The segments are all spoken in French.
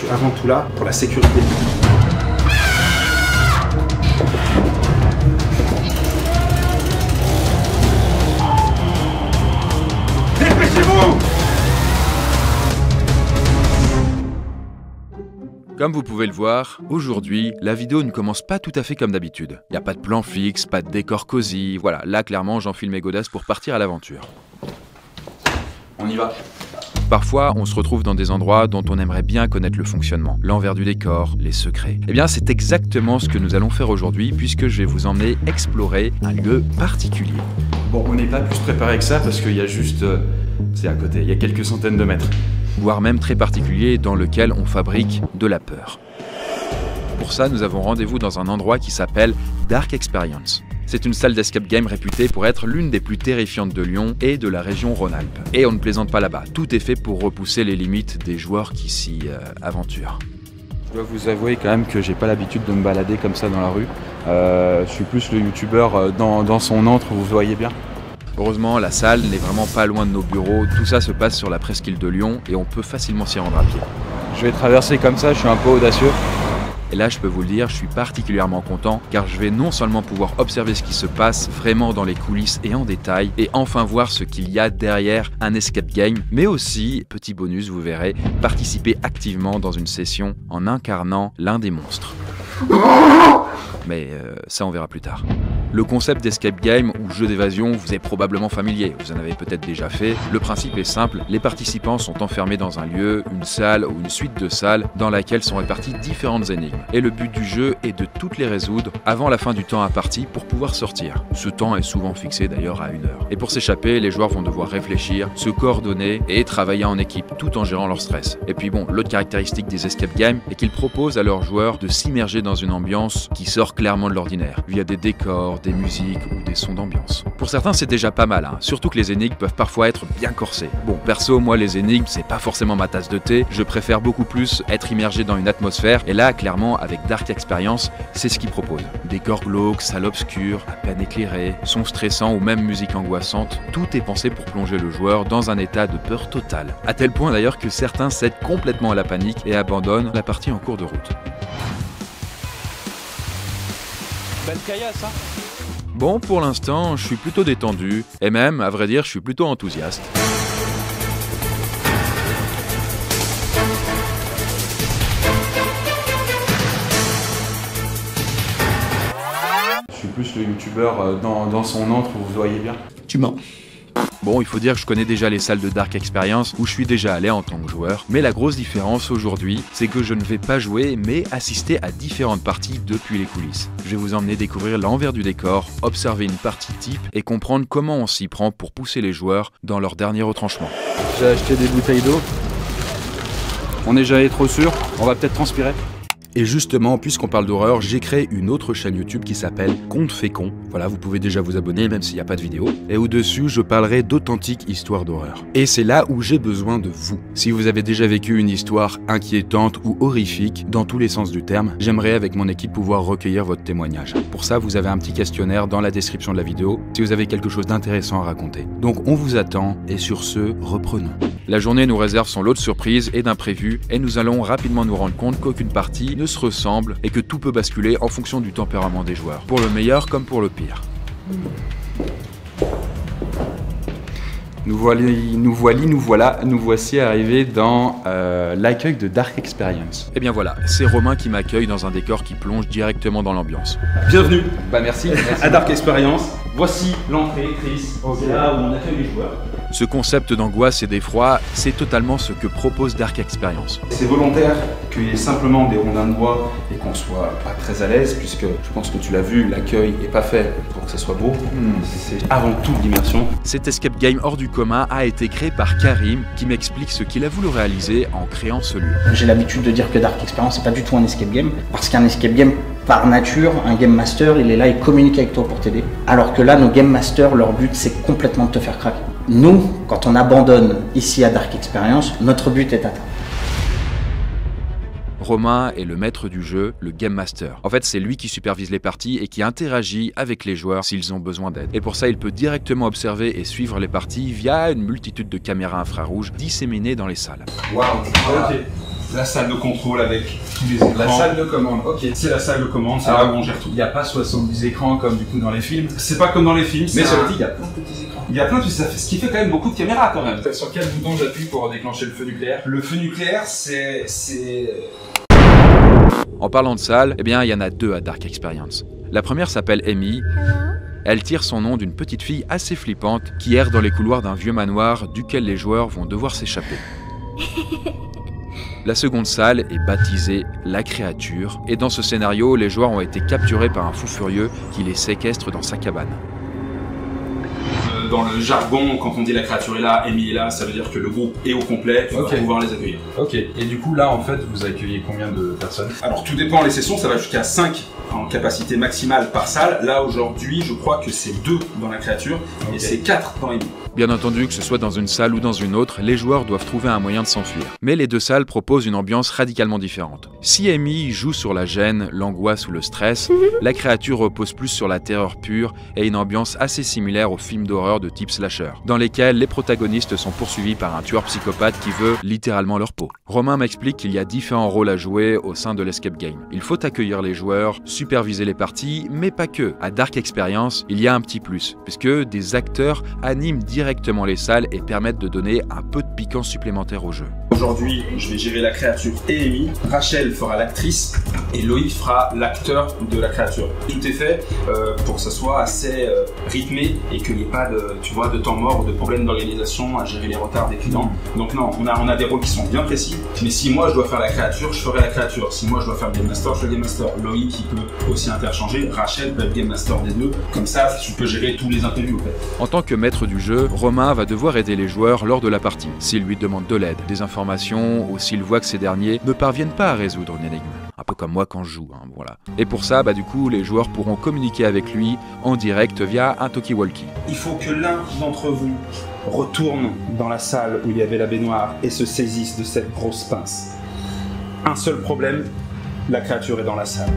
Je suis avant tout là pour la sécurité. Dépêchez-vous Comme vous pouvez le voir, aujourd'hui, la vidéo ne commence pas tout à fait comme d'habitude. Il n'y a pas de plan fixe, pas de décor cosy, voilà, là clairement j'enfile mes godasses pour partir à l'aventure. On y va. Parfois, on se retrouve dans des endroits dont on aimerait bien connaître le fonctionnement, l'envers du décor, les secrets. Eh bien, c'est exactement ce que nous allons faire aujourd'hui puisque je vais vous emmener explorer un lieu particulier. Bon, on n'est pas plus préparé que ça parce qu'il y a juste... euh, c'est à côté, il y a quelques centaines de mètres. voire même très particulier dans lequel on fabrique de la peur. Pour ça, nous avons rendez-vous dans un endroit qui s'appelle Dark Experience. C'est une salle d'escape game réputée pour être l'une des plus terrifiantes de Lyon et de la région Rhône-Alpes. Et on ne plaisante pas là-bas, tout est fait pour repousser les limites des joueurs qui s'y euh, aventurent. Je dois vous avouer quand même que j'ai pas l'habitude de me balader comme ça dans la rue. Euh, je suis plus le youtubeur euh, dans, dans son antre, vous voyez bien. Heureusement, la salle n'est vraiment pas loin de nos bureaux, tout ça se passe sur la presqu'île de Lyon et on peut facilement s'y rendre à pied. Je vais traverser comme ça, je suis un peu audacieux. Et là, je peux vous le dire, je suis particulièrement content car je vais non seulement pouvoir observer ce qui se passe vraiment dans les coulisses et en détail, et enfin voir ce qu'il y a derrière un escape game, mais aussi, petit bonus, vous verrez, participer activement dans une session en incarnant l'un des monstres. Mais euh, ça, on verra plus tard. Le concept d'escape game ou jeu d'évasion vous est probablement familier, vous en avez peut-être déjà fait. Le principe est simple, les participants sont enfermés dans un lieu, une salle ou une suite de salles dans laquelle sont réparties différentes énigmes. Et le but du jeu est de toutes les résoudre avant la fin du temps imparti pour pouvoir sortir. Ce temps est souvent fixé d'ailleurs à une heure. Et pour s'échapper, les joueurs vont devoir réfléchir, se coordonner et travailler en équipe tout en gérant leur stress. Et puis bon, l'autre caractéristique des escape games est qu'ils proposent à leurs joueurs de s'immerger dans une ambiance qui sort clairement de l'ordinaire, via des décors, des musiques ou des sons d'ambiance. Pour certains, c'est déjà pas mal, hein, surtout que les énigmes peuvent parfois être bien corsées. Bon, perso, moi, les énigmes, c'est pas forcément ma tasse de thé, je préfère beaucoup plus être immergé dans une atmosphère, et là, clairement, avec Dark Experience, c'est ce qu'ils proposent. Décors glauques, salles obscures, à peine éclairées, sons stressants ou même musique angoissante, tout est pensé pour plonger le joueur dans un état de peur totale. À tel point d'ailleurs que certains cèdent complètement à la panique et abandonnent la partie en cours de route. Belle caillasse, hein Bon, pour l'instant, je suis plutôt détendu, et même, à vrai dire, je suis plutôt enthousiaste. Je suis plus le youtubeur euh, dans, dans son antre, vous voyez bien. Tu mens. Bon, il faut dire que je connais déjà les salles de Dark Experience où je suis déjà allé en tant que joueur, mais la grosse différence aujourd'hui, c'est que je ne vais pas jouer, mais assister à différentes parties depuis les coulisses. Je vais vous emmener découvrir l'envers du décor, observer une partie type et comprendre comment on s'y prend pour pousser les joueurs dans leur dernier retranchement. J'ai acheté des bouteilles d'eau. On n'est jamais trop sûr, on va peut-être transpirer. Et justement, puisqu'on parle d'horreur, j'ai créé une autre chaîne YouTube qui s'appelle Conte Fécond. Voilà, vous pouvez déjà vous abonner même s'il n'y a pas de vidéo. Et au-dessus, je parlerai d'authentiques histoires d'horreur. Et c'est là où j'ai besoin de vous. Si vous avez déjà vécu une histoire inquiétante ou horrifique, dans tous les sens du terme, j'aimerais avec mon équipe pouvoir recueillir votre témoignage. Pour ça, vous avez un petit questionnaire dans la description de la vidéo si vous avez quelque chose d'intéressant à raconter. Donc on vous attend et sur ce, reprenons. La journée nous réserve son lot de surprises et d'imprévus et nous allons rapidement nous rendre compte qu'aucune partie ne se ressemble et que tout peut basculer en fonction du tempérament des joueurs, pour le meilleur comme pour le pire. Nous voilà, nous voilà, nous voilà, nous voici arrivés dans euh, l'accueil de Dark Experience. Et bien voilà, c'est Romain qui m'accueille dans un décor qui plonge directement dans l'ambiance. Bienvenue Bah merci. à Dark Experience. Voici l'entrée, Chris. C'est là où on accueille les joueurs. Ce concept d'angoisse et d'effroi, c'est totalement ce que propose Dark Experience. C'est volontaire qu'il y ait simplement des rondins de bois et qu'on soit pas très à l'aise, puisque je pense que tu l'as vu, l'accueil est pas fait pour que ça soit beau. C'est avant tout de l'immersion. Cet escape game hors du commun a été créé par Karim, qui m'explique ce qu'il a voulu réaliser en créant ce lieu. J'ai l'habitude de dire que Dark Experience c'est pas du tout un escape game parce qu'un escape game par nature, un game master, il est là, il communique avec toi pour t'aider. Alors que là, nos game masters, leur but c'est complètement de te faire craquer. Nous, quand on abandonne ici à Dark Experience, notre but est atteint. Romain est le maître du jeu, le Game Master. En fait, c'est lui qui supervise les parties et qui interagit avec les joueurs s'ils ont besoin d'aide. Et pour ça, il peut directement observer et suivre les parties via une multitude de caméras infrarouges disséminées dans les salles. Waouh Ok. La salle de contrôle avec tous les écrans. La salle de commande, ok. C'est la salle de commande, c'est Alors, là où on gère tout. Il n'y a pas 70 écrans comme du coup dans les films. C'est pas comme dans les films, Mais un- le dit, il y a plein de petits écrans. il y a plein de ça fait- ce qui fait quand même beaucoup de caméras quand même. Sur quel bouton j'appuie pour déclencher le feu nucléaire? Le feu nucléaire, c'est c'est En parlant de salles, eh bien, il y en a deux à Dark Experience. La première s'appelle Amy. Elle tire son nom d'une petite fille assez flippante qui erre dans les couloirs d'un vieux manoir duquel les joueurs vont devoir s'échapper. La seconde salle est baptisée La Créature, et dans ce scénario, les joueurs ont été capturés par un fou furieux qui les séquestre dans sa cabane. euh, dans le jargon, quand on dit la créature est là, Amy est là, ça veut dire que le groupe est au complet, on Ok. va pouvoir les accueillir. Ok. Et du coup là en fait vous accueillez combien de personnes? Alors tout dépend les sessions, ça va jusqu'à 5 en capacité maximale par salle. Là aujourd'hui, je crois que c'est 2 dans la créature et c'est 4 dans Amy. Bien entendu, que ce soit dans une salle ou dans une autre, les joueurs doivent trouver un moyen de s'enfuir. Mais les deux salles proposent une ambiance radicalement différente. Si Amy joue sur la gêne, l'angoisse ou le stress, la créature repose plus sur la terreur pure et une ambiance assez similaire aux films d'horreur de type slasher, dans lesquels les protagonistes sont poursuivis par un tueur psychopathe qui veut littéralement leur peau. Romain m'explique qu'il y a différents rôles à jouer au sein de l'escape game. Il faut accueillir les joueurs, superviser les parties, mais pas que. À Dark Experience, il y a un petit plus, puisque des acteurs animent directement les salles et permettent de donner un peu de piquant supplémentaire au jeu. Aujourd'hui, je vais gérer la créature et Amy. Rachel fera l'actrice et Loïc fera l'acteur de la créature. Tout est fait euh, pour que ça soit assez euh, rythmé et qu'il n'y ait pas de, tu vois, de temps mort ou de problème d'organisation à gérer les retards des clients. Donc non, on a, on a des rôles qui sont bien précis. Mais si moi je dois faire la créature, je ferai la créature. Si moi je dois faire le game master, je ferai le game master. Loïc il peut aussi interchanger. Rachel peut être game master des deux. Comme ça, je peux gérer tous les imprévus en fait. En tant que maître du jeu, Romain va devoir aider les joueurs lors de la partie, s'ils lui demandent de l'aide, des informations ou s'il voit que ces derniers ne parviennent pas à résoudre une énigme. Un peu comme moi quand je joue, hein, voilà. Et pour ça, bah du coup, les joueurs pourront communiquer avec lui en direct via un talkie-walkie. Il faut que l'un d'entre vous retourne dans la salle où il y avait la baignoire et se saisisse de cette grosse pince. Un seul problème, la créature est dans la salle.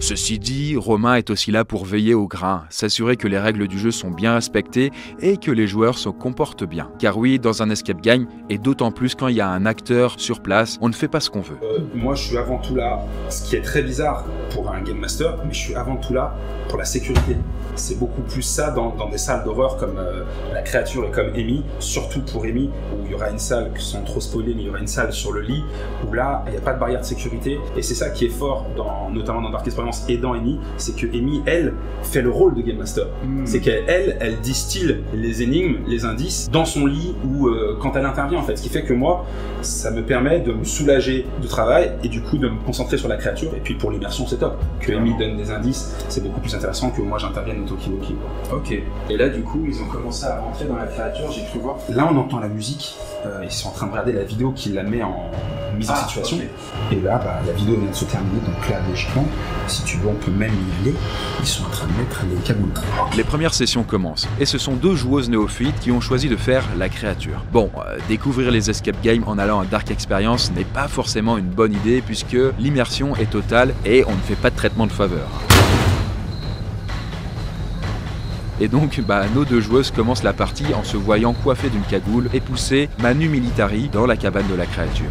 Ceci dit, Romain est aussi là pour veiller au grain, s'assurer que les règles du jeu sont bien respectées et que les joueurs se comportent bien. Car oui, dans un escape game, et d'autant plus quand il y a un acteur sur place, on ne fait pas ce qu'on veut. Euh, moi, je suis avant tout là, ce qui est très bizarre pour un game master, mais je suis avant tout là pour la sécurité. C'est beaucoup plus ça dans, des salles d'horreur comme euh, la créature et comme Amy, surtout pour Amy, où il y aura une salle, sans trop spoiler, mais il y aura une salle sur le lit, où là, il n'y a pas de barrière de sécurité, et c'est ça qui est fort, dans, notamment dans Dark Experience et dans Amy, c'est que Amy, elle, fait le rôle de game master. C'est qu'elle, elle, elle distille les énigmes, les indices dans son lit ou euh, quand elle intervient en fait. Ce qui fait que moi, ça me permet de me soulager du travail et du coup de me concentrer sur la créature. Et puis pour l'immersion, c'est top. Que Amy donne des indices, c'est beaucoup plus intéressant que moi j'intervienne au Tokiwoki. Ok. Et là du coup ils ont commencé à rentrer dans la créature, j'ai cru voir. Là, on entend la musique. Euh, ils sont en train de regarder la vidéo qui la met en mise en Ah, situation. Et là, bah, la vidéo vient de se terminer. Donc là, logiquement, si tu veux, on peut même y aller. Ils sont en train de mettre les cagoules. Les premières sessions commencent, et ce sont deux joueuses néophytes qui ont choisi de faire la créature. Bon, euh, découvrir les escape games en allant à Dark Experience n'est pas forcément une bonne idée puisque l'immersion est totale et on ne fait pas de traitement de faveur. Et donc, bah, nos deux joueuses commencent la partie en se voyant coiffées d'une cagoule et pousser Manu Militari dans la cabane de la créature.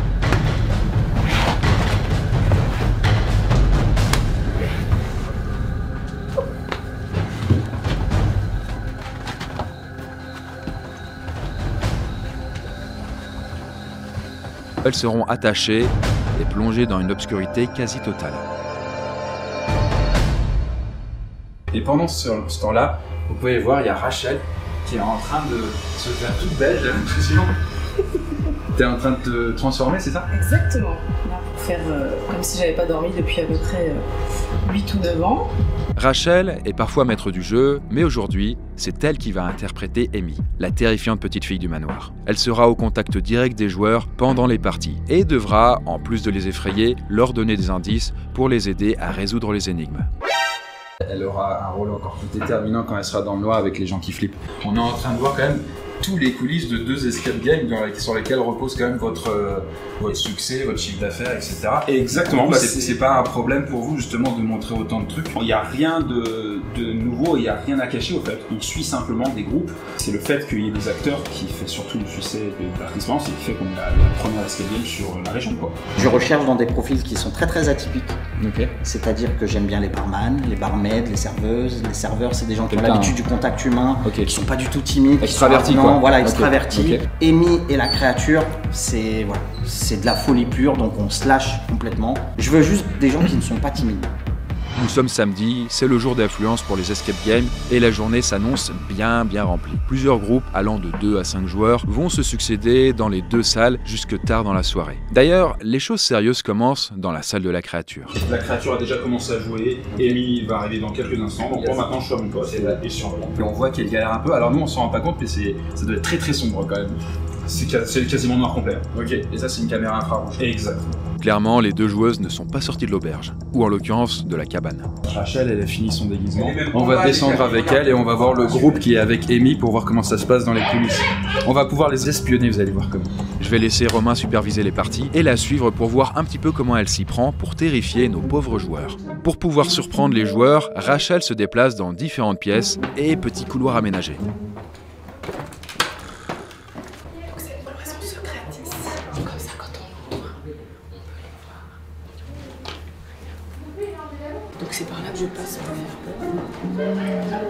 Elles seront attachées et plongées dans une obscurité quasi totale. Et pendant ce temps-là, vous pouvez voir, il y a Rachel qui est en train de se faire toute belle, j'ai l'impression. T'es en train de te transformer, c'est ça? Exactement. Là, pour faire euh, comme si j'avais pas dormi depuis à peu près euh, 8 ou 9 ans. Rachel est parfois maître du jeu, mais aujourd'hui, c'est elle qui va interpréter Amy, la terrifiante petite fille du manoir. Elle sera au contact direct des joueurs pendant les parties et devra, en plus de les effrayer, leur donner des indices pour les aider à résoudre les énigmes. Elle aura un rôle encore plus déterminant quand elle sera dans le noir avec les gens qui flippent. On est en train de voir quand même tous les coulisses de deux escape games dans les- sur lesquels repose quand même votre, euh, votre succès, votre chiffre d'affaires, etc. Exactement. Bah, c'est pas un problème pour vous justement de montrer autant de trucs. Il n'y a rien de, de nouveau, il n'y a rien à cacher au fait. On suit simplement des groupes. C'est le fait qu'il y ait des acteurs qui fait surtout du succès de Experience et qui fait qu'on est la, la première escape game sur la région. Quoi. Je recherche dans des profils qui sont très très atypiques. Ok. C'est-à-dire que j'aime bien les barman, les barmaids, les serveuses. Les serveurs, c'est des gens qui ont l'habitude du contact humain, Ok. qui sont pas du tout timides. qui Extravertis, sont- quoi. Voilà, Ok, extravertis. ok. Amy et la créature, c'est voilà, c'est de la folie pure, donc on se lâche complètement. Je veux juste des gens qui ne sont pas timides. Nous sommes samedi, c'est le jour d'affluence pour les escape games et la journée s'annonce bien bien remplie. Plusieurs groupes allant de 2 à 5 joueurs vont se succéder dans les deux salles jusque tard dans la soirée. D'ailleurs, les choses sérieuses commencent dans la salle de la créature. La créature a déjà commencé à jouer. Amy va arriver dans quelques instants. Donc Yes. moi maintenant je suis à mon poste C'est vrai. et sur Et on voit qu'elle galère un peu. Alors nous on s'en rend pas compte, mais c'est ça doit être très très sombre quand même. C'est quasiment noir complet. Ok. Et ça c'est une caméra infrarouge. Exactement. Clairement, les deux joueuses ne sont pas sorties de l'auberge, ou en l'occurrence de la cabane. Rachel, elle a fini son déguisement. On va descendre avec elle et on va voir le groupe qui est avec Amy pour voir comment ça se passe dans les coulisses. On va pouvoir les espionner, vous allez voir comment. Je vais laisser Romain superviser les parties et la suivre pour voir un petit peu comment elle s'y prend pour terrifier nos pauvres joueurs. Pour pouvoir surprendre les joueurs, Rachel se déplace dans différentes pièces et petits couloirs aménagés. C'est une boisson secrète ici. Comme ça, quand on ouvre, on peut les voir. Donc c'est par là que je passe pour faire.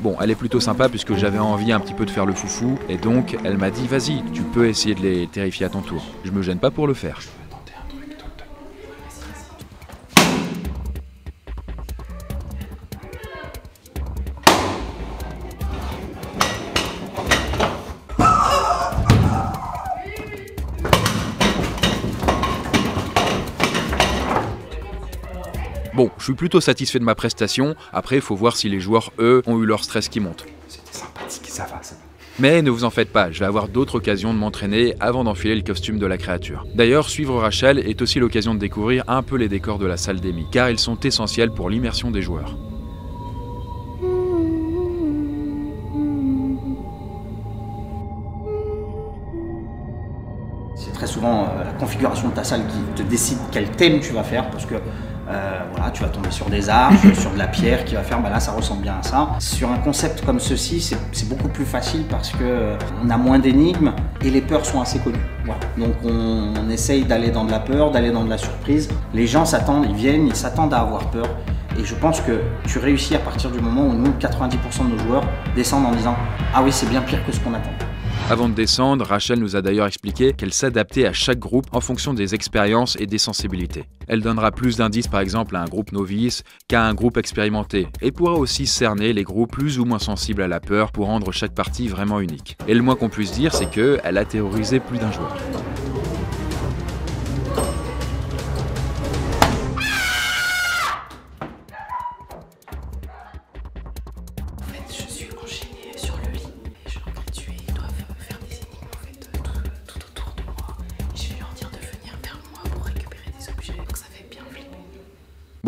Bon, elle est plutôt sympa puisque j'avais envie un petit peu de faire le foufou et donc elle m'a dit vas-y, tu peux essayer de les terrifier à ton tour. Je me gêne pas pour le faire. Suis plutôt satisfait de ma prestation. Après, il faut voir si les joueurs, eux, ont eu leur stress qui monte. C'était sympathique, ça va, ça. Mais ne vous en faites pas, je vais avoir d'autres occasions de m'entraîner avant d'enfiler le costume de la créature. D'ailleurs, suivre Rachel est aussi l'occasion de découvrir un peu les décors de la salle d'Emmy, car ils sont essentiels pour l'immersion des joueurs. C'est très souvent euh, la configuration de ta salle qui te décide quel thème tu vas faire parce que euh, voilà, tu vas tomber sur des arches, sur de la pierre qui va faire, bah là ça ressemble bien à ça. Sur un concept comme ceci, c'est beaucoup plus facile parce que euh, on a moins d'énigmes et les peurs sont assez connues. Donc on, on essaye d'aller dans de la peur, d'aller dans de la surprise. Les gens s'attendent, ils viennent, ils s'attendent à avoir peur. Et je pense que tu réussis à partir du moment où nous, 90% de nos joueurs descendent en disant Ah oui, c'est bien pire que ce qu'on attend. Avant de descendre, Rachel nous a d'ailleurs expliqué qu'elle s'adaptait à chaque groupe en fonction des expériences et des sensibilités. Elle donnera plus d'indices par exemple à un groupe novice qu'à un groupe expérimenté et pourra aussi cerner les groupes plus ou moins sensibles à la peur pour rendre chaque partie vraiment unique. Et le moins qu'on puisse dire, c'est qu'elle a terrorisé plus d'un joueur.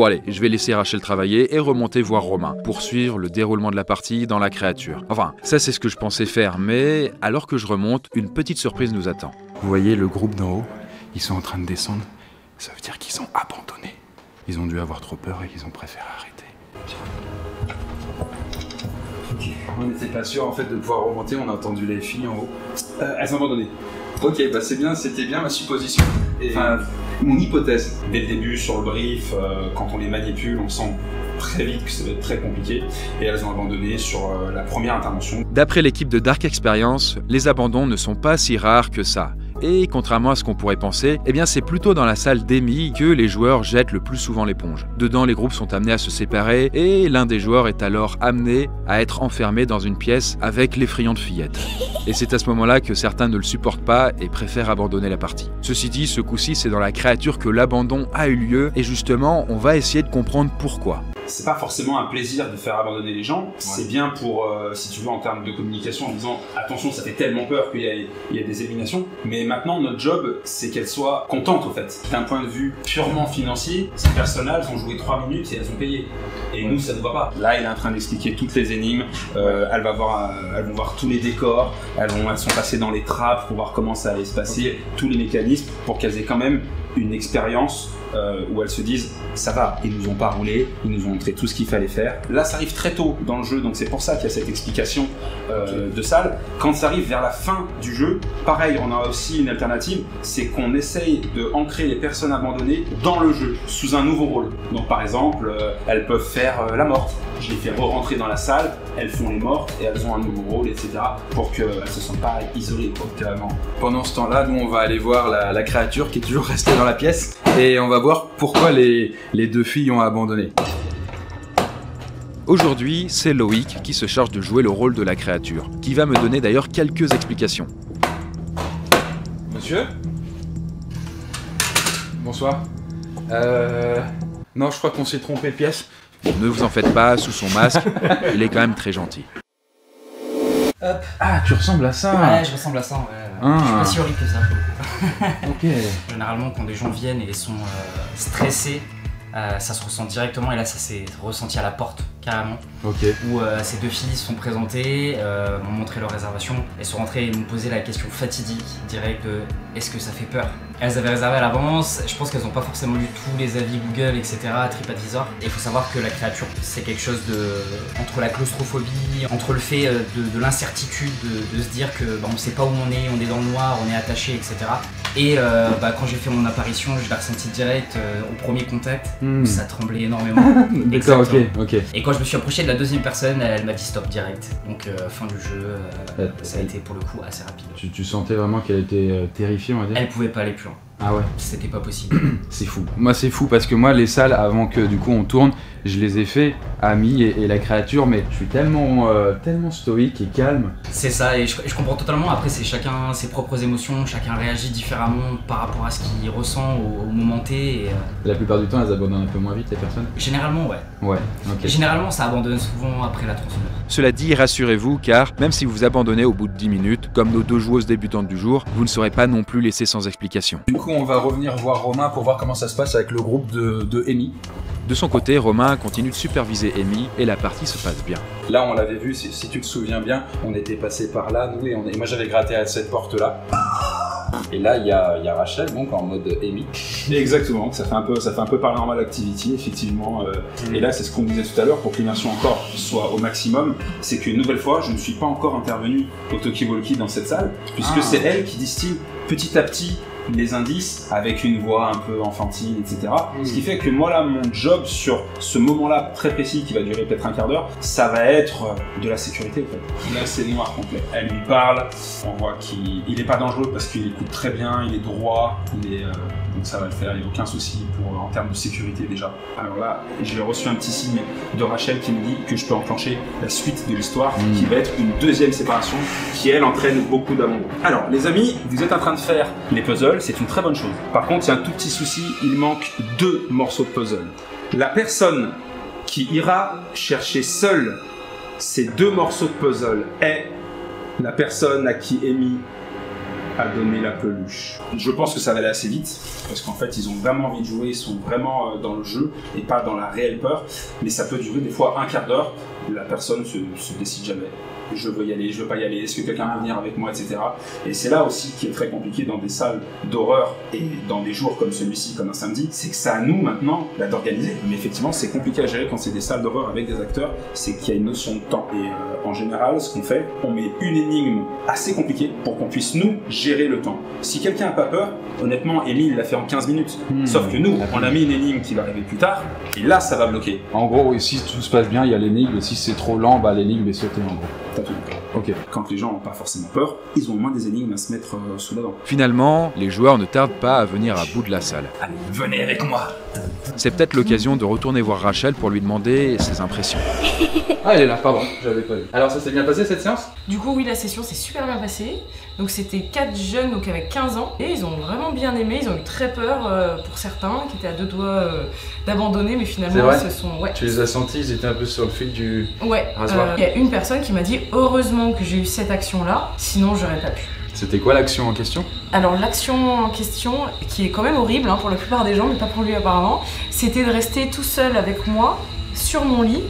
Bon allez, je vais laisser Rachel travailler et remonter voir Romain pour suivre le déroulement de la partie dans la créature. Enfin, ça c'est ce que je pensais faire, mais alors que je remonte, une petite surprise nous attend. Vous voyez le groupe d'en haut? Ils sont en train de descendre. Ça veut dire qu'ils sont abandonnés. Ils ont dû avoir trop peur et ils ont préféré arrêter. On n'était pas sûr en fait de pouvoir remonter, on a entendu les filles en haut. Euh, elles ont abandonné. Ok, bah c'est bien, c'était bien ma supposition. Enfin, mon hypothèse. Dès le début, sur le brief, euh, quand on les manipule, on sent très vite que ça va être très compliqué. Et elles ont abandonné sur euh, la première intervention. D'après l'équipe de Dark Experience, les abandons ne sont pas si rares que ça. Et contrairement à ce qu'on pourrait penser, eh bien c'est plutôt dans la salle d'Emmy que les joueurs jettent le plus souvent l'éponge. Dedans, les groupes sont amenés à se séparer et l'un des joueurs est alors amené à être enfermé dans une pièce avec l'effrayante fillette. Et c'est à ce moment-là que certains ne le supportent pas et préfèrent abandonner la partie. Ceci dit, ce coup-ci, c'est dans la créature que l'abandon a eu lieu et justement, on va essayer de comprendre pourquoi. C'est pas forcément un plaisir de faire abandonner les gens. C'est bien pour, euh, si tu veux, en termes de communication, en disant attention, ça fait tellement peur qu'il y, a- il y a des éliminations. Mais maintenant, notre job, c'est qu'elles soient contentes, au fait. D'un point de vue purement financier, ces personnages ont joué 3 minutes et elles ont payé. Et nous, ça ne va pas. Là, il est en train d'expliquer toutes les énigmes. Euh, elles, va voir, euh, elles vont voir tous les décors. Elles, vont, elles sont passées dans les trappes pour voir comment ça allait se passer. Tous les mécanismes pour qu'elles aient quand même une expérience euh, où elles se disent ça va, ils nous ont pas roulé, ils nous ont montré tout ce qu'il fallait faire. Là, ça arrive très tôt dans le jeu, donc c'est pour ça qu'il y a cette explication euh, de salle. Quand ça arrive vers la fin du jeu, pareil, on a aussi une alternative, c'est qu'on essaye de ancrer les personnes abandonnées dans le jeu, sous un nouveau rôle. Donc par exemple, euh, elles peuvent faire la morte. Je les fais re-rentrer dans la salle, elles font les mortes et elles ont un nouveau rôle, etc. pour qu'elles se sentent pas isolées. Quoi. Carrément. Pendant ce temps-là, nous, on va aller voir la, la créature qui est toujours restée dans la pièce et on va voir pourquoi les, les deux filles ont abandonné. Aujourd'hui, c'est Loïc qui se charge de jouer le rôle de la créature, qui va me donner d'ailleurs quelques explications. Monsieur? Bonsoir. Euh... Non, je crois qu'on s'est trompé de pièce. Ne vous en faites pas, sous son masque, il est quand même très gentil. Hop. Ah, tu ressembles à ça Ouais, je ressemble à ça, ouais. Ah. Je suis pas si horrible que ça. pour le coup. Ok. Généralement, quand des gens viennent et sont euh, stressés, euh, ça se ressent directement. Et là, ça s'est ressenti à la porte, carrément. Où euh, ces deux filles se sont présentées, euh, m'ont montré leur réservation. Elles sont rentrées et m'ont posé la question fatidique, directe de est-ce que ça fait peur? Elles avaient réservé à l'avance. Je pense qu'elles n'ont pas forcément lu tous les avis Google, etc., TripAdvisor. Et il faut savoir que la créature, c'est quelque chose de. entre la claustrophobie, entre le fait euh, de, de l'incertitude, de, de se dire que bah, on sait pas où on est, on est dans le noir, on est attaché, etc. Et euh, bah, quand j'ai fait mon apparition, je l'ai ressenti direct au premier contact. Hmm. Ça tremblait énormément. D'accord, ok, Exactement. ok. Et quand je me suis approché de la deuxième personne, elle m'a dit stop direct. Donc euh, fin du jeu, euh, Elle- ça a été pour le coup assez rapide. Tu, tu sentais vraiment qu'elle était euh, terrifiée, on va dire Elle pouvait pas aller plus loin. Ah ouais, C'était pas possible. c'est fou. Moi, c'est fou parce que moi, les salles, avant que du coup on tourne, je les ai fait, Ami et, et la créature, mais je suis tellement, euh, tellement stoïque et calme. C'est ça, et je, je comprends totalement. Après, c'est chacun ses propres émotions, chacun réagit différemment par rapport à ce qu'il ressent au, au moment T. Et, euh, La plupart du temps, elles abandonnent un peu moins vite, les personnes? généralement, ouais. Ouais, ok. Généralement, ça abandonne souvent après la tronçonneuse. Cela dit, rassurez-vous, car même si vous abandonnez au bout de 10 minutes, comme nos deux joueuses débutantes du jour, vous ne serez pas non plus laissé sans explication. Du coup, on va revenir voir Romain pour voir comment ça se passe avec le groupe de, de Amy. De son côté, Romain continue de superviser Amy et la partie se passe bien. Là, on l'avait vu, si, si tu te souviens bien, on était passé par là, nous, et, on moi j'avais gratté à cette porte-là. Et là, il y a, il y a Rachel, donc en mode Amy. Exactement, ça fait un peu, ça fait un peu paranormal activity, effectivement. euh, Et là, c'est ce qu'on disait tout à l'heure, pour que l'immersion encore soit au maximum, c'est qu'une nouvelle fois, je ne suis pas encore intervenu au Talkie-Walkie dans cette salle, puisque Ah. c'est elle qui distille petit à petit les indices avec une voix un peu enfantine, etc. Ce qui fait que moi là, mon job sur ce moment-là très précis qui va durer peut-être un quart d'heure, ça va être de la sécurité en fait. Là, c'est noir complet. Elle lui parle, on voit qu'il il est pas dangereux parce qu'il écoute très bien, il est droit, il est euh, donc ça va le faire, il n'y a aucun souci pour en termes de sécurité déjà. Alors là, j'ai reçu un petit signe de Rachel qui me dit que je peux enclencher la suite de l'histoire, Mm. qui va être une deuxième séparation qui elle entraîne beaucoup d'amour. Alors les amis, vous êtes en train de faire les puzzles, c'est une très bonne chose. Par contre, il y a un tout petit souci, il manque deux morceaux de puzzle. La personne qui ira chercher seule ces deux morceaux de puzzle est la personne à qui Amy a donné la peluche. Je pense que ça va aller assez vite, parce qu'en fait, ils ont vraiment envie de jouer, ils sont vraiment euh, dans le jeu et pas dans la réelle peur. Mais ça peut durer des fois un quart d'heure. La personne se, se décide jamais. Je veux y aller, je veux pas y aller, est-ce que quelqu'un peut venir avec moi, etc. Et c'est là aussi qui est très compliqué dans des salles d'horreur et dans des jours comme celui-ci, comme un samedi, c'est que ça à nous maintenant bah, d'organiser. Mais effectivement, c'est compliqué à gérer quand c'est des salles d'horreur avec des acteurs, c'est qu'il y a une notion de temps. Et euh, en général, ce qu'on fait, on met une énigme assez compliquée pour qu'on puisse nous gérer le temps. Si quelqu'un n'a pas peur, honnêtement, Emile l'a fait en 15 minutes. Hmm. Sauf que nous, on a mis une énigme qui va arriver plus tard, et là, ça va bloquer. En gros, si tout se passe bien, il y a l'énigme, si c'est trop lent, bah l'énigme est sautée en gros. T'as tout compris. Ok. Quand les gens n'ont pas forcément peur, ils ont moins des énigmes à se mettre euh, sous la dent. Finalement, les joueurs ne tardent pas à venir à bout de la salle. Allez, venez avec moi C'est peut-être l'occasion de retourner voir Rachel pour lui demander ses impressions. Ah, elle est là, pardon, j'avais pas vu. Alors, ça s'est bien passé cette séance? Du coup, oui, la session s'est super bien passée. Donc, c'était quatre jeunes, donc avec 15 ans, et ils ont vraiment bien aimé. Ils ont eu très peur euh, pour certains, qui étaient à deux doigts euh, d'abandonner, mais finalement, ils se sont. Ouais. Tu les as sentis, ils étaient un peu sur le fil du. Ouais, Rasoir. euh, il y a une personne qui m'a dit heureusement que j'ai eu cette action-là, sinon j'aurais pas pu. C'était quoi l'action en question? Alors l'action en question, qui est quand même horrible hein, pour la plupart des gens, mais pas pour lui apparemment, c'était de rester tout seul avec moi sur mon lit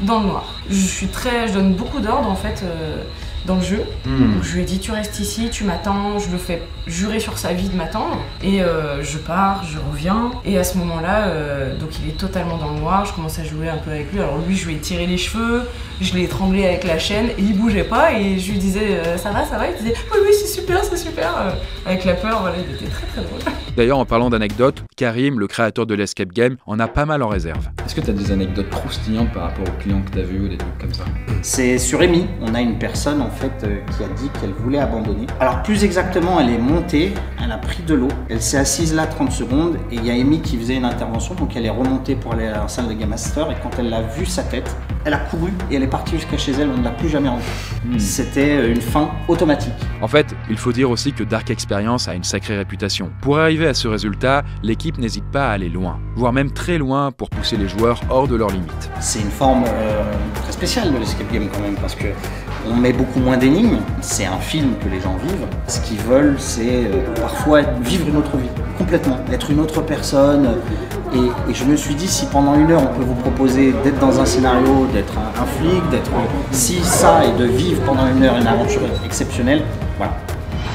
dans le noir. Je suis très, je donne beaucoup d'ordres en fait euh, dans le jeu. Hmm. Donc je lui ai dit tu restes ici, tu m'attends, je le fais jurer sur sa vie de m'attendre et euh, je pars, je reviens et à ce moment-là, euh, donc il est totalement dans le noir, je commence à jouer un peu avec lui. Alors lui je lui ai tiré les cheveux, je l'ai étranglé avec la chaîne et il bougeait pas et je lui disais euh, ça va, ça va, il disait oui oui c'est super, c'est super. Euh, avec la peur, voilà, il était très très drôle. D'ailleurs, en parlant d'anecdotes, Karim, le créateur de l'Escape Game, en a pas mal en réserve. Est-ce que t'as des anecdotes croustillantes par rapport aux clients que t'as vus ou des trucs comme ça? C'est sur Amy, on a une personne en fait euh, qui a dit qu'elle voulait abandonner. Alors plus exactement, elle est montée, elle a pris de l'eau, elle s'est assise là 30 secondes et il y a Amy qui faisait une intervention, donc elle est remontée pour aller à la salle de Game Master et quand elle a vu sa tête, elle a couru et elle est partie jusqu'à chez elle, on ne l'a plus jamais revue. C'était euh, une fin automatique. En fait, il faut dire aussi que Dark Experience a une sacrée réputation. Pour arriver à ce résultat, l'équipe n'hésite pas à aller loin, voire même très loin pour pousser les joueurs hors de leurs limites. C'est une forme euh, très spéciale de l'escape game quand même parce que on met beaucoup moins d'énigmes. C'est un film que les gens vivent. Ce qu'ils veulent, c'est euh, parfois vivre une autre vie, complètement, être une autre personne. Et, je me suis dit, si pendant une heure on peut vous proposer d'être dans un scénario, d'être un, flic, d'être si ça et de vivre pendant une heure une aventure exceptionnelle, voilà.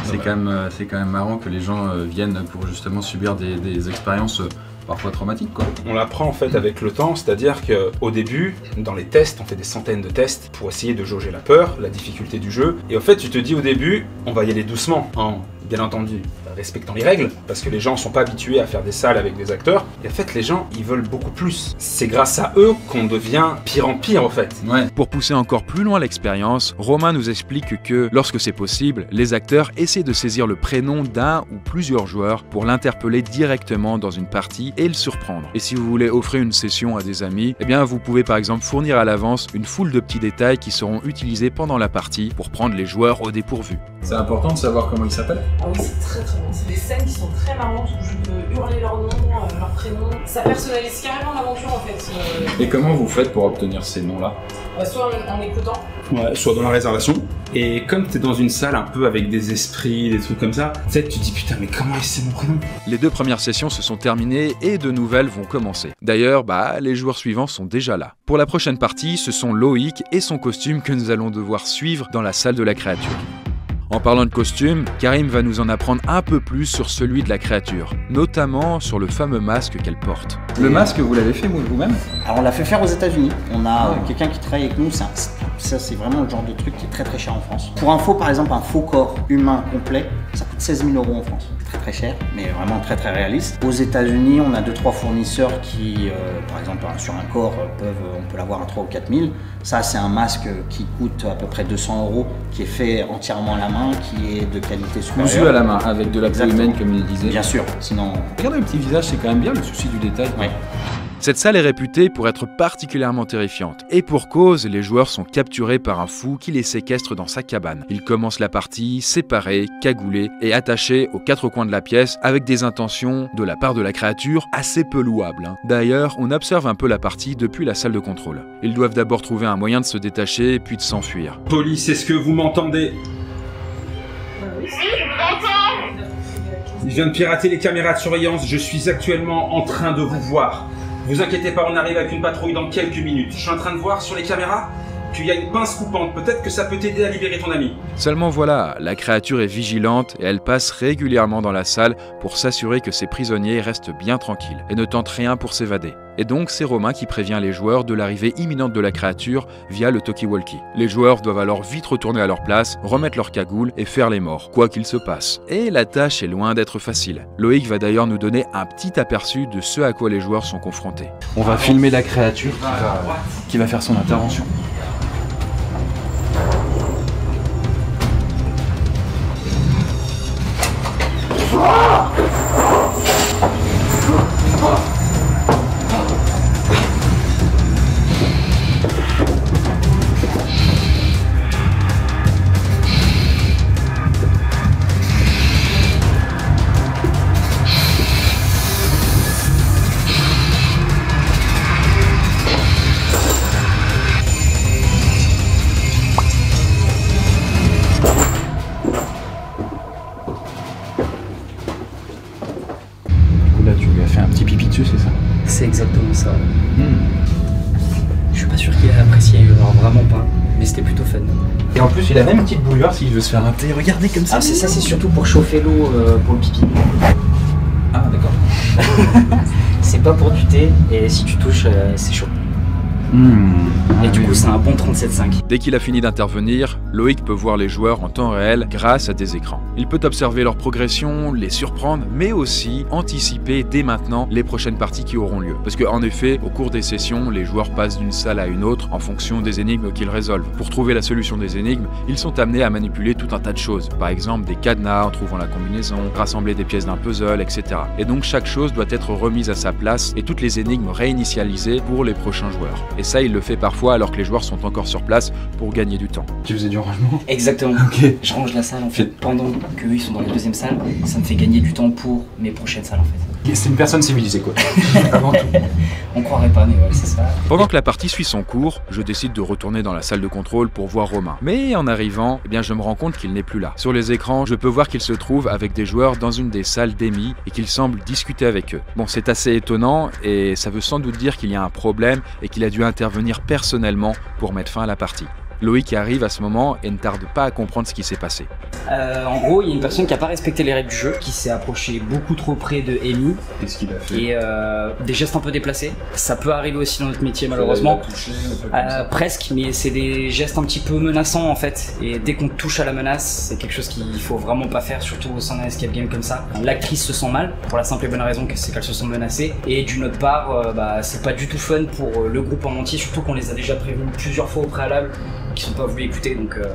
C'est quand, même, euh, quand même marrant que les gens euh, viennent pour justement subir des, expériences parfois traumatiques quoi. On l'apprend en fait avec le temps, c'est-à-dire qu'au début, dans les tests, on fait des centaines de tests pour essayer de jauger la peur, la difficulté du jeu. Et au fait, tu te dis au début, on va y aller doucement, en bien entendu respectant les règles, parce que les gens sont pas habitués à faire des salles avec des acteurs. Et en fait, les gens, ils veulent beaucoup plus. C'est grâce à eux qu'on devient pire en pire, en fait. Ouais. Pour pousser encore plus loin l'expérience, Romain nous explique que, lorsque c'est possible, les acteurs essaient de saisir le prénom d'un ou plusieurs joueurs pour l'interpeller directement dans une partie et le surprendre. Et si vous voulez offrir une session à des amis, eh bien vous pouvez par exemple fournir à l'avance une foule de petits détails qui seront utilisés pendant la partie pour prendre les joueurs au dépourvu. C'est important de savoir comment il s'appelle Ah oui, c'est très très bon. C'est des scènes qui sont très marrantes où je peux hurler leur nom, euh, leur prénom. Ça personnalise carrément l'aventure en fait. euh, Et comment vous faites pour obtenir ces noms-là bah, soit en, en écoutant, Ouais, soit dans la réservation. Et comme t'es dans une salle un peu avec des esprits, des trucs comme ça, tu sais, tu te dis putain, mais comment c'est mon prénom? Les deux premières sessions se sont terminées et de nouvelles vont commencer. D'ailleurs, bah, les joueurs suivants sont déjà là. Pour la prochaine partie, ce sont Loïc et son costume que nous allons devoir suivre dans la salle de la créature. En parlant de costume, Karim va nous en apprendre un peu plus sur celui de la créature, notamment sur le fameux masque qu'elle porte. Le masque, vous l'avez fait vous- vous-même? Alors on l'a fait faire aux États-Unis. On a euh, quelqu'un qui travaille avec nous. c'est un- ça c'est vraiment le genre de truc qui est très très cher en France. Pour info, par exemple, un faux corps humain complet, ça coûte 16 000 euros en France. Très très cher, mais vraiment très très réaliste. Aux États-Unis, on a deux trois fournisseurs qui, euh, par exemple, sur un corps euh, peuvent, on peut l'avoir à 3 ou 4 000. Ça c'est un masque qui coûte à peu près 200 euros, qui est fait entièrement à la main, qui est de qualité supérieure. Cousu à la main, avec de la peau humaine comme il disait. Bien sûr, sinon. Regardez le petit visage, c'est quand même bien le souci du détail. Ouais. Cette salle est réputée pour être particulièrement terrifiante. Et pour cause, les joueurs sont capturés par un fou qui les séquestre dans sa cabane. Ils commencent la partie séparés, cagoulés et attachés aux quatre coins de la pièce avec des intentions, de la part de la créature, assez peu louables. hein. D'ailleurs, on observe un peu la partie depuis la salle de contrôle. Ils doivent d'abord trouver un moyen de se détacher puis de s'enfuir. Police, est-ce que vous m'entendez? Je viens de pirater les caméras de surveillance, je suis actuellement en train de vous voir. Vous inquiétez pas, on arrive avec une patrouille dans quelques minutes. Je suis en train de voir sur les caméras qu'il y a une pince coupante, peut-être que ça peut t'aider à libérer ton ami. Seulement voilà, la créature est vigilante et elle passe régulièrement dans la salle pour s'assurer que ses prisonniers restent bien tranquilles et ne tentent rien pour s'évader. Et donc c'est Romain qui prévient les joueurs de l'arrivée imminente de la créature via le talkie-walkie. Les joueurs doivent alors vite retourner à leur place, remettre leur cagoule et faire les morts, quoi qu'il se passe. Et la tâche est loin d'être facile. Loïc va d'ailleurs nous donner un petit aperçu de ce à quoi les joueurs sont confrontés. On va filmer la créature qui va, qui va faire son intervention. Du faire un thé. Regardez comme ça. Ah, c'est ça, c'est surtout pour chauffer l'eau euh, pour le pipi. Ah, d'accord. C'est pas pour du thé, et si tu touches, euh, c'est chaud. Et du coup, c'est un bon 37,5. Dès qu'il a fini d'intervenir, Loïc peut voir les joueurs en temps réel grâce à des écrans. Il peut observer leur progression, les surprendre, mais aussi anticiper dès maintenant les prochaines parties qui auront lieu. Parce qu'en effet, au cours des sessions, les joueurs passent d'une salle à une autre en fonction des énigmes qu'ils résolvent. Pour trouver la solution des énigmes, ils sont amenés à manipuler tout un tas de choses. Par exemple, des cadenas en trouvant la combinaison, rassembler des pièces d'un puzzle, etc. Et donc chaque chose doit être remise à sa place et toutes les énigmes réinitialisées pour les prochains joueurs. Et ça, il le fait parfois alors que les joueurs sont encore sur place pour gagner du temps. Tu faisais du rangement Exactement. Ok. Je range la salle en fait pendant qu'eux ils sont dans la deuxième salle. Ça me fait gagner du temps pour mes prochaines salles en fait. C'est une personne civilisée, quoi. Avant tout. On croirait pas, mais ouais, c'est ça. Pendant que la partie suit son cours, je décide de retourner dans la salle de contrôle pour voir Romain. Mais en arrivant, eh bien, je me rends compte qu'il n'est plus là. Sur les écrans, je peux voir qu'il se trouve avec des joueurs dans une des salles d'Emi et qu'il semble discuter avec eux. Bon, c'est assez étonnant et ça veut sans doute dire qu'il y a un problème et qu'il a dû intervenir personnellement pour mettre fin à la partie. Loïc arrive à ce moment et ne tarde pas à comprendre ce qui s'est passé. Euh, en gros, il y a une personne qui a pas respecté les règles du jeu, qui s'est approchée beaucoup trop près de Amy Qu'est-ce qu'il a fait et euh, des gestes un peu déplacés. Ça peut arriver aussi dans notre métier malheureusement. Euh, presque, mais c'est des gestes un petit peu menaçants en fait. Et dès qu'on touche à la menace, c'est quelque chose qu'il faut vraiment pas faire, surtout au sein d'un escape game comme ça. L'actrice se sent mal, pour la simple et bonne raison que c'est qu'elle se sent menacée. Et d'une autre part, euh, bah, c'est pas du tout fun pour le groupe en entier, surtout qu'on les a déjà prévenus plusieurs fois au préalable, qui sont pas voulu écouter. Donc, euh,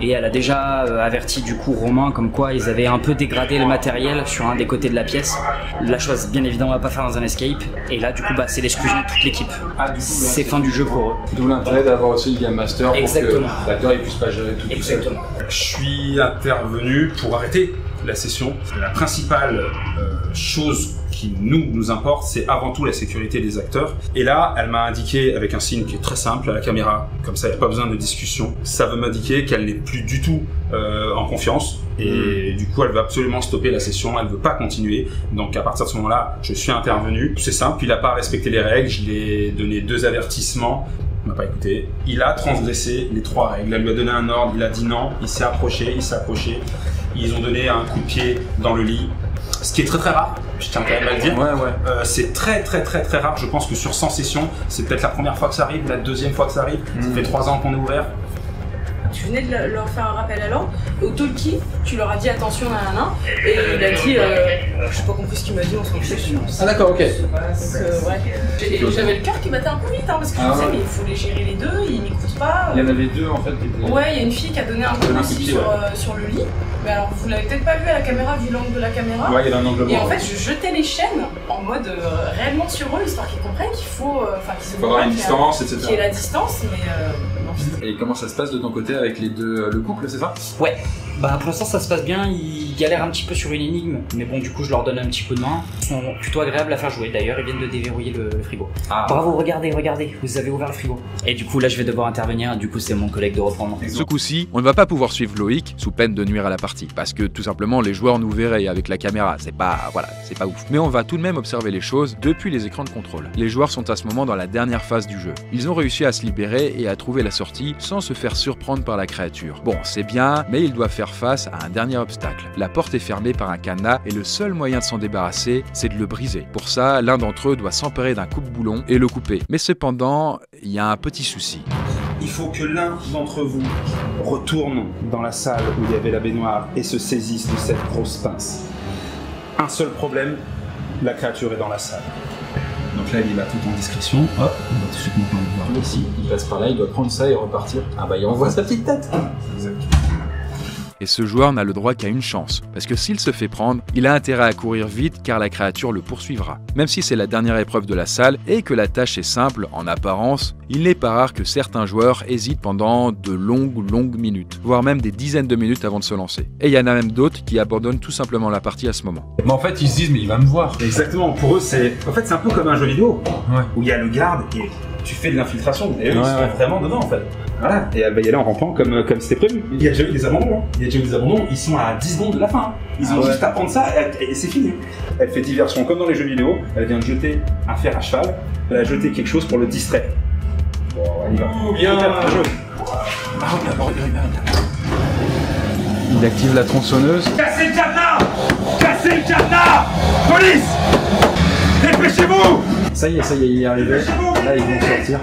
Et elle a déjà euh, averti du coup Romain comme quoi ils avaient un peu dégradé le matériel sur un des côtés de la pièce. La chose, bien évidemment, on va pas faire dans un escape. Et là, du coup, bah, c'est l'exclusion de toute l'équipe. c'est fin du jeu pour eux. D'où l'intérêt d'avoir aussi le Game Master pour Exactement. que l'acteur il puisse pas gérer tout tout seul. Exactement. Je suis intervenu pour arrêter la session. La principale euh, chose qui nous nous importe, c'est avant tout la sécurité des acteurs. Et là, elle m'a indiqué avec un signe qui est très simple à la caméra, comme ça il n'y a pas besoin de discussion. Ça veut m'indiquer qu'elle n'est plus du tout euh, en confiance et du coup elle veut absolument stopper la session, elle veut pas continuer. Donc à partir de ce moment-là, je suis intervenu. C'est simple, il n'a pas respecté les règles, je lui ai donné deux avertissements. Il m'a pas écouté. Il a transgressé les trois règles. Elle lui a donné un ordre, il a dit non, il s'est approché, il s'est approché. Ils ont donné un coup de pied dans le lit. Ce qui est très très rare, je tiens quand même à le dire. Ouais, ouais. Euh, c'est très très très très rare. Je pense que sur 100 sessions, c'est peut-être la première fois que ça arrive, la deuxième fois que ça arrive. Ça Mm. fait trois ans qu'on est ouvert. Tu venais de le- leur faire un rappel à l'ordre. Au talkie, tu leur as dit attention, nan, et il a dit euh, Je sais pas compris ce qu'il m'a dit, on s'en fiche. Ah d'accord, ok. Euh, ouais. J'avais le cœur qui battait un peu vite, hein, parce que je Ah me disais, mais il faut les gérer les deux, ils m'écoutent pas. Il y en avait deux en fait qui étaient. Ouais, il y a une fille qui a donné un coup aussi pied, sur, ouais. euh, sur le lit. Mais alors, vous l'avez peut-être pas vu à la caméra, vu l'angle de la caméra. Ouais, il y avait un angle Et en fait, je jetais les chaînes en mode euh, réellement sur eux, histoire qu'ils comprennent qu'il faut. euh, Enfin, qu'ils se Il faut avoir une qu'il distance, Qu'il y ait etc. la distance, mais euh, non, Et comment ça se passe de ton côté avec les deux, euh, le couple, c'est ça? Ouais, bah pour l'instant ça se passe bien, ils galèrent un petit peu sur une énigme, mais bon du coup je leur donne un petit coup de main. Ils sont plutôt agréables à faire jouer, d'ailleurs ils viennent de déverrouiller le, le frigo. Ah. Bravo, regardez, regardez, vous avez ouvert le frigo. Et du coup là je vais devoir intervenir, du coup c'est mon collègue de reprendre. Ce coup-ci, on ne va pas pouvoir suivre Loïc sous peine de nuire à la partie, parce que tout simplement les joueurs nous verraient avec la caméra, c'est pas, voilà, c'est pas ouf. Mais on va tout de même observer les choses depuis les écrans de contrôle. Les joueurs sont à ce moment dans la dernière phase du jeu. Ils ont réussi à se libérer et à trouver la sortie sans se faire surprendre par la créature. Bon, c'est bien, mais ils doivent faire face à un dernier obstacle. La porte est fermée par un cadenas et le seul moyen de s'en débarrasser, c'est de le briser. Pour ça, l'un d'entre eux doit s'emparer d'un coupe-boulon et le couper. Mais cependant, il y a un petit souci. Il faut que l'un d'entre vous retourne dans la salle où il y avait la baignoire et se saisisse de cette grosse pince. Un seul problème, la créature est dans la salle. Donc là, il y va tout en discrétion. Hop, on va tout de suite Il passe par là, il doit prendre ça et repartir. Ah bah il envoie sa petite tête. Exact. Et ce joueur n'a le droit qu'à une chance, parce que s'il se fait prendre, il a intérêt à courir vite car la créature le poursuivra. Même si c'est la dernière épreuve de la salle et que la tâche est simple en apparence, il n'est pas rare que certains joueurs hésitent pendant de longues, longues minutes, voire même des dizaines de minutes avant de se lancer. Et il y en a même d'autres qui abandonnent tout simplement la partie à ce moment. Mais en fait, ils se disent, mais il va me voir. Exactement, pour eux, c'est. En fait, c'est un peu comme un jeu vidéo Ouais. où il y a le garde et tu fais de l'infiltration. Et eux, Ouais, ils sont ouais. vraiment dedans en fait. Voilà, et elle va y aller en rampant comme comme c'était prévu. Il y a déjà eu des abandons. hein. Il y a déjà eu des abandons, ils sont à 10 secondes de la fin. hein. Ils ont Ah ouais. juste à prendre ça et, et c'est fini. Elle fait diversion comme dans les jeux vidéo. Elle vient de jeter un fer à cheval. Elle a jeté quelque chose pour le distraire. Bon, on y va. bien. Un jeu. Il active la tronçonneuse. Cassez le cadenas Cassez le cadenas Police Dépêchez-vous Ça y est, ça y est, il est arrivé. Là, ils vont sortir.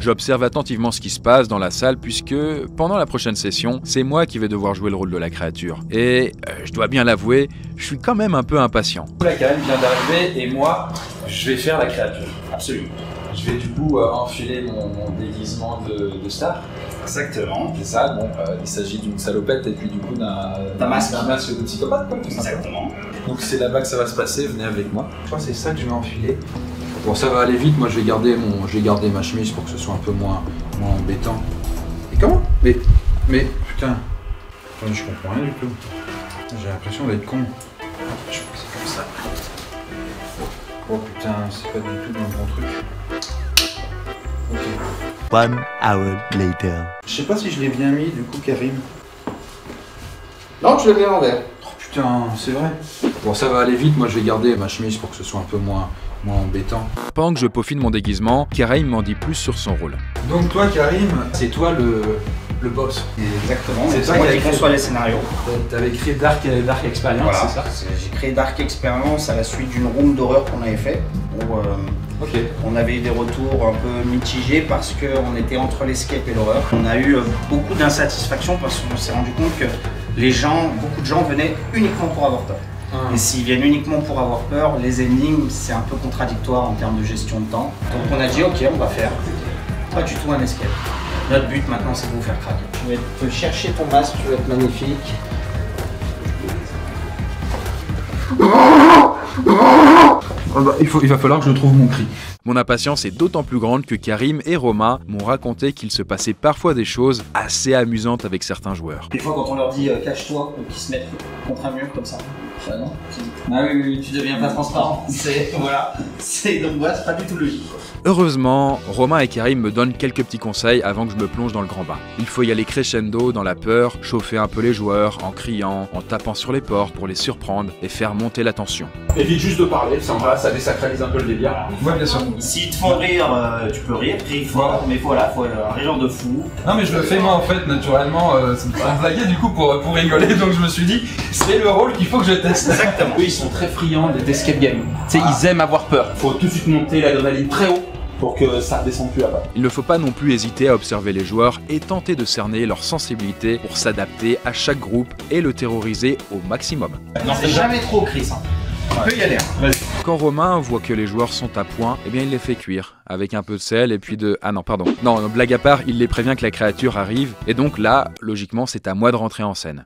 J'observe attentivement ce qui se passe dans la salle puisque pendant la prochaine session, c'est moi qui vais devoir jouer le rôle de la créature. Et euh, je dois bien l'avouer, je suis quand même un peu impatient. La Karen vient d'arriver et moi, je vais faire la créature. Absolument. Je vais du coup euh, enfiler mon, mon déguisement de, de star. Exactement. C'est ça, bon, euh, il s'agit d'une salopette et puis du coup d'un masque. masque de psychopathe, quoi. Exactement. Donc c'est là-bas que ça va se passer, venez avec moi. Je crois que c'est ça que je vais enfiler. Bon, ça va aller vite, moi je vais garder, mon, je vais garder ma chemise pour que ce soit un peu moins, moins embêtant. Et comment? Mais, mais, putain, Attends, je comprends rien du tout. J'ai l'impression d'être con. Je crois que c'est comme ça. Oh putain, c'est pas du tout dans le bon truc. Ok. One hour later. Je sais pas si je l'ai bien mis du coup, Karim. Non, tu l'as mis à l'envers. Putain, c'est vrai. Bon, ça va aller vite, moi je vais garder ma chemise pour que ce soit un peu moins, moins embêtant. Pendant que je peaufine mon déguisement, Karim m'en dit plus sur son rôle. Donc toi, Karim, c'est toi le, le boss. Exactement. C'est toi qui conçoit les scénarios. T'avais créé Dark, Dark Experience, Voilà. c'est ça J'ai créé Dark Experience à la suite d'une room d'horreur qu'on avait fait. Où, euh, Ok. on avait eu des retours un peu mitigés parce qu'on était entre l'escape et l'horreur. On a eu euh, beaucoup d'insatisfaction parce qu'on s'est rendu compte que les gens, beaucoup de gens venaient uniquement pour avoir peur. Ah. Et s'ils viennent uniquement pour avoir peur, les énigmes, c'est un peu contradictoire en termes de gestion de temps. Donc on a dit, ok, on va faire pas du tout un escape. Notre but maintenant, c'est de vous faire craquer. Tu vas te chercher ton masque, tu vas être magnifique. Ah bah, il, faut, il va falloir que je trouve mon cri. Mon impatience est d'autant plus grande que Karim et Romain m'ont raconté qu'il se passait parfois des choses assez amusantes avec certains joueurs. Des fois, quand on leur dit euh, cache-toi, qu'ils se mettent contre un mur comme ça. Ah non tu dis, Ah oui, oui, oui, tu deviens pas transparent. C'est, voilà. C'est, donc voilà, c'est pas du tout logique. quoi. Heureusement, Romain et Karim me donnent quelques petits conseils avant que je me plonge dans le grand bain. Il faut y aller crescendo dans la peur, chauffer un peu les joueurs en criant, en tapant sur les portes pour les surprendre et faire monter la tension. Évite juste de parler, ça, va, ça désacralise un peu le délire. Ouais, bien sûr. S'ils te font rire, euh, tu peux rire, rire fort, mais voilà, faut un rire de fou. Non, mais je le fais moi en fait, naturellement, euh, ça me fait du coup pour, pour rigoler, donc je me suis dit, c'est le rôle qu'il faut que je teste. Exactement. Eux, ils sont très friands des escape games. Tu sais, ils aiment avoir peur. Faut tout de suite monter l'adrénaline très haut pour que ça redescende plus après. Il ne faut pas non plus hésiter à observer les joueurs et tenter de cerner leur sensibilité pour s'adapter à chaque groupe et le terroriser au maximum. Non, c'est jamais trop, Chris. Hein. Y aller. hein. Quand Romain voit que les joueurs sont à point, eh bien il les fait cuire avec un peu de sel et puis de ah non pardon non non, blague à part, il les prévient que la créature arrive et donc là logiquement c'est à moi de rentrer en scène.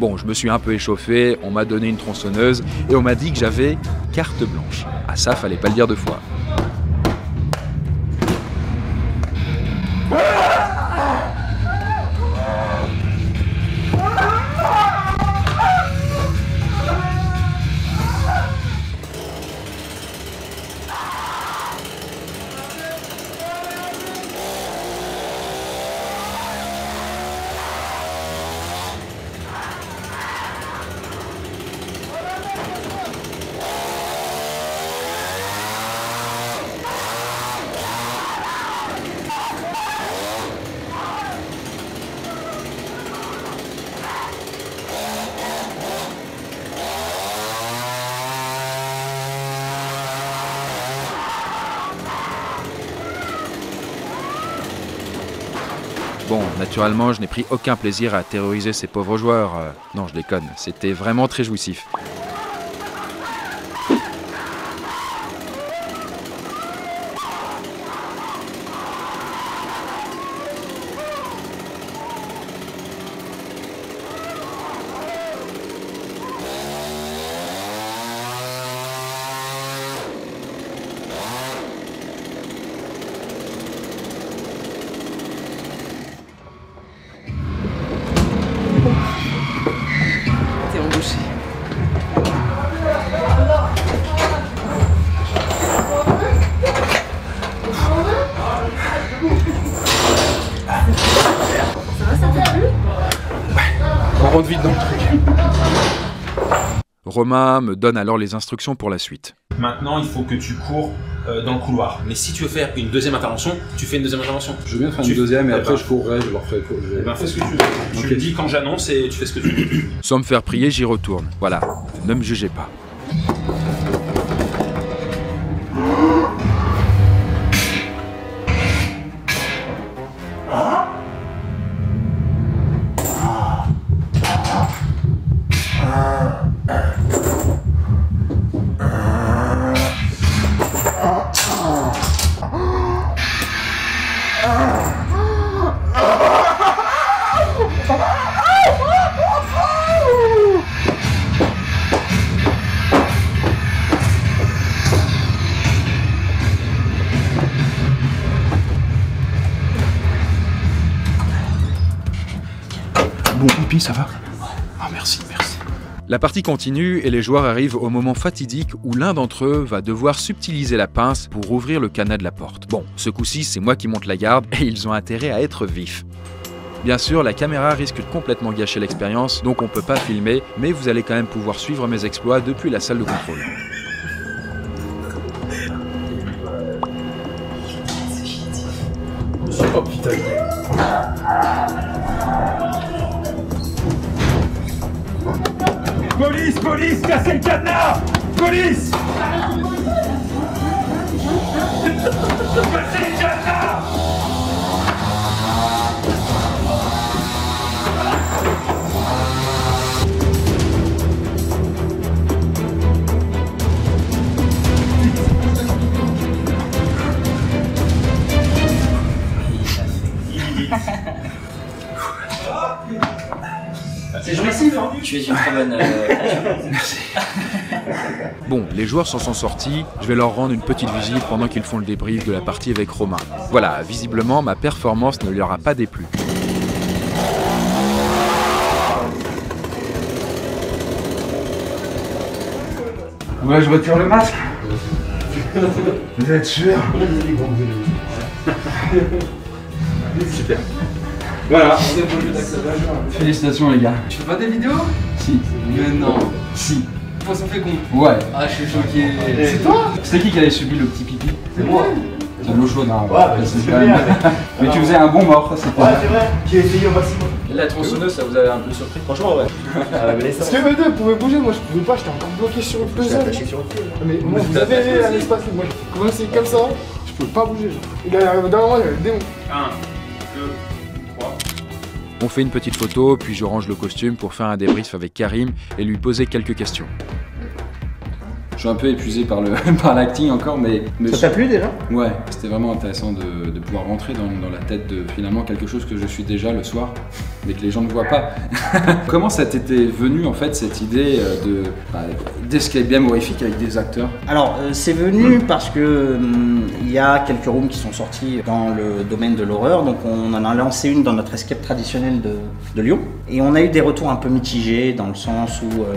Bon, je me suis un peu échauffé, on m'a donné une tronçonneuse et on m'a dit que j'avais carte blanche. Ah ça, fallait pas le dire deux fois. Bon, naturellement, je n'ai pris aucun plaisir à terroriser ces pauvres joueurs. Euh, non, je déconne, c'était vraiment très jouissif. Me donne alors les instructions pour la suite. Maintenant, il faut que tu cours euh, dans le couloir. Mais si tu veux faire une deuxième intervention, tu fais une deuxième intervention. Je veux bien faire Tu- une deuxième et Eh après ben- je courrai, je leur ferai. je- Eh ben, fais ce que tu veux. Tu Ok. le dis quand j'annonce et tu fais ce que tu veux. Sans me faire prier, j'y retourne. Voilà, ne me jugez pas. Partie continue et les joueurs arrivent au moment fatidique où l'un d'entre eux va devoir subtiliser la pince pour ouvrir le cadenas de la porte. Bon, ce coup-ci, c'est moi qui monte la garde et ils ont intérêt à être vifs. Bien sûr, la caméra risque de complètement gâcher l'expérience, donc on peut pas filmer, mais vous allez quand même pouvoir suivre mes exploits depuis la salle de contrôle. Putain. Police, police, cassez le cadenas. Police C'est jouissif, hein Tu es une très bonne. euh, Bon, les joueurs s'en sont sortis, je vais leur rendre une petite visite pendant qu'ils font le débrief de la partie avec Romain. Voilà, visiblement, ma performance ne leur a pas déplu. Ouais, je retire le masque. Vous êtes sûr Super. Voilà. Félicitations les gars. Tu fais pas des vidéos Si. Mais non. Si. Poisson fécond. Ouais. Ah, je suis choqué. C'est toi C'était qui qui avait subi le petit pipi C'est moi. C'est l'eau chaude, hein. Ouais, bah, c'est même- bien. Mais tu faisais un bon mort, ça c'était. Ouais, c'est vrai. J'ai essayé au maximum. La tronçonneuse, ça vous avait un peu surpris Franchement, ouais. Est-ce Est-ce que mes deux pouvaient bouger Moi, je pouvais pas, j'étais encore bloqué sur le puzzle. attaché sur le. Mais moi, Vous avez attaché un aussi. espace où moi, j'ai commencé comme ça, je pouvais pas bouger. genre. Il a, d'un moment, il y avait le démon. 1, 2, 3. On fait une petite photo, puis je range le costume pour faire un débrief avec Karim et lui poser quelques questions. Je suis un peu épuisé par le par l'acting encore, mais. mais Ça t'a plu déjà? Ouais, c'était vraiment intéressant de, de pouvoir rentrer dans, dans la tête de finalement quelque chose que je suis déjà le soir, mais que les gens ne voient pas. Comment ça t'était venu en fait cette idée euh, de bah, d'escape game horrifique avec des acteurs? Alors, euh, c'est venu parce que hum, il y a quelques rooms qui sont sortis dans le domaine de l'horreur. Donc, on en a lancé une dans notre escape traditionnel de, de Lyon. Et on a eu des retours un peu mitigés dans le sens où euh,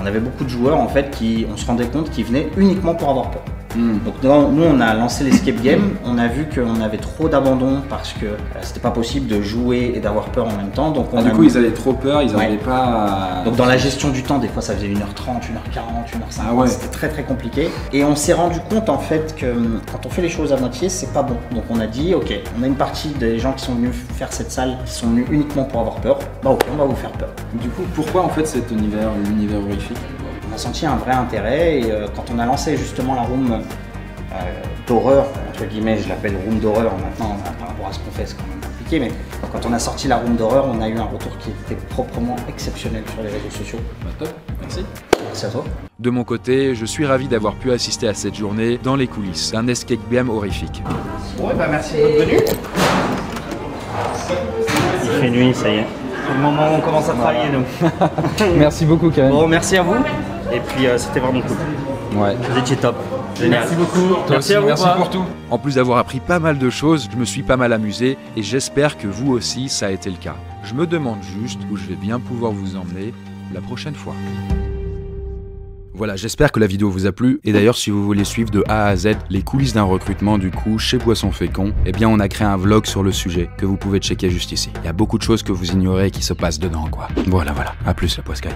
on avait beaucoup de joueurs en fait qui, on se rendait compte, qui venaient uniquement pour avoir peur. Hmm. Donc nous on a lancé l'escape game, on a vu qu'on avait trop d'abandon parce que euh, c'était pas possible de jouer et d'avoir peur en même temps. Donc on Ah, Du coup, ils avaient trop peur, ils Ouais. n'arrivaient pas à. donc dans la gestion du temps, des fois ça faisait 1h30, 1h40, 1h50, Ah ouais. c'était très très compliqué. Et on s'est rendu compte en fait que hum, quand on fait les choses à moitié, c'est pas bon. Donc on a dit, ok, on a une partie des gens qui sont venus faire cette salle, qui sont venus uniquement pour avoir peur. Bah ok, on va vous faire peur. Du coup, pourquoi en fait cet univers, l'univers horrifique? On a senti un vrai intérêt et euh, quand on a lancé justement la room euh, d'horreur, entre guillemets, je l'appelle room d'horreur maintenant euh, par rapport à ce qu'on fait, c'est quand même compliqué, mais quand on a sorti la room d'horreur, on a eu un retour qui était proprement exceptionnel sur les réseaux sociaux. Bah top, merci. Merci à toi. De mon côté, je suis ravi d'avoir pu assister à cette journée dans les coulisses d'un escape game horrifique. Ouais, bah merci de votre venue. Il fait nuit, ça y est. C'est le moment où on commence à travailler, nous. Merci beaucoup, Karen. Bon, merci à vous. Et puis, euh, c'était vraiment cool. Ouais. Vous étiez top. Génial. Merci beaucoup. Merci à vous. merci pour tout. En plus d'avoir appris pas mal de choses, je me suis pas mal amusé et j'espère que vous aussi ça a été le cas. Je me demande juste où je vais bien pouvoir vous emmener la prochaine fois. Voilà, j'espère que la vidéo vous a plu. Et d'ailleurs, si vous voulez suivre de A à Z les coulisses d'un recrutement du coup chez Poisson Fécond, eh bien on a créé un vlog sur le sujet que vous pouvez checker juste ici. Il y a beaucoup de choses que vous ignorez qui se passent dedans, quoi. Voilà, voilà. À plus la poiscaille.